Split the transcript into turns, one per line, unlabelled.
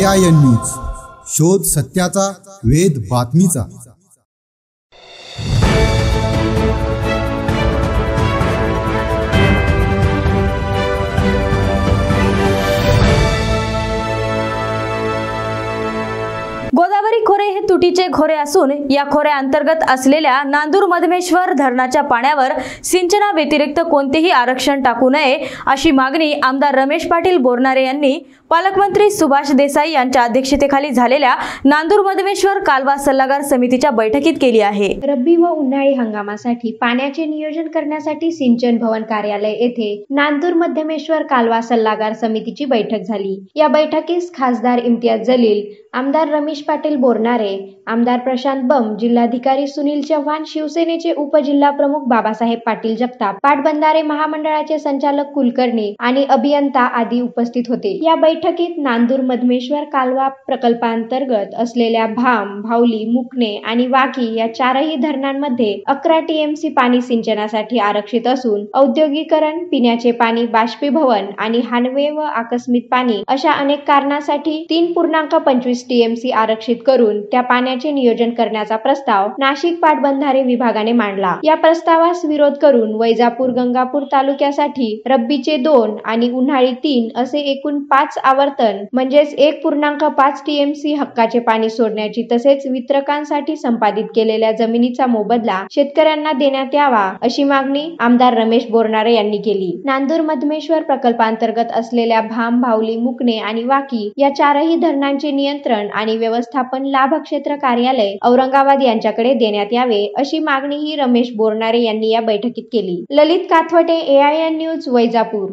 ए news शोध सत्याचा वेध बातमीचा.
गोदावरी खोरे हे तुटीचे खोरे असून या खोऱ्या अंतर्गत असलेल्या नांदूर मधमेश्वर धरणाच्या पाण्यावर सिंचना व्यतिरिक्त कोणतेही आरक्षण टाकू नये अशी मागणी आमदार रमेश पाटील बोरनारे यांनी पालकमंत्री सुभाष देसाई यांच्या अध्यक्षतेखाली झालेल्या नांदूर मधमेश्वर कालवा सल्लागार समितीच्या बैठकीत केली आहे.
रब्बी व उन्हाळी हंगामासाठी पाण्याचे नियोजन करण्यासाठी सिंचन भवन कार्यालय येथे नांदूर मध्यमेश्वर कालवा सल्लागार समितीची बैठक झाली. या बैठकीस खासदार इम्तियाज जलील आमदार रमेश पाटील बोरणारे आमदार प्रशांत बम जिल्हाधिकारी सुनील चव्हाण शिवसेनेचे उपजिल्हा प्रमुख बाबासाहेब पाटील जगताप पाटबंधारे महामंडळाचे संचालक कुलकर्णी आणि अभियंता आदी उपस्थित होते. या बैठकीत नांदूर मधमेश्वर कालवा प्रकल्पांतर्गत असलेल्या भाम भावली मुकणे आणि वाकी या चारही धरणांमध्ये अकरा टीएमसी पाणी सिंचनासाठी आरक्षित असून औद्योगिकरण पिण्याचे पाणी बाष्पीभवन आणि हानवे व आकस्मिक पाणी अशा अनेक कारणासाठी तीन पूर्णांक पंचवीस टीएमसी आरक्षित करून त्या पाण्याचे नियोजन करण्याचा प्रस्ताव नाशिक पाटबंधारे विभागाने मांडला. या प्रस्तावास विरोध करून वैजापूर गंगापूर तालुक्यासाठी रब्बीचे दोन आणि उन्हाळी तीन असे एकूण पाच आवर्तन म्हणजेच एक पूर्णांक पाच टीएमसी हक्काचे पाणी सोडण्याची तसेच वितरकांसाठी संपादित केलेल्या जमिनीचा मोबदला शेतकऱ्यांना देण्यात यावा अशी मागणी आमदार रमेश बोरनारे यांनी केली. नांदूर मधमेश्वर प्रकल्पांतर्गत असलेल्या भाम भावली मुकणे आणि वाकी या चारही धरणांचे नियंत्रण आणि व्यवस्थापन लाभ क्षेत्र कार्यालय औरंगाबाद यांच्याकडे देण्यात यावे अशी मागणीही रमेश बोरनारे यांनी या बैठकीत केली. Lalit Kathwate AIN news Vaijapur.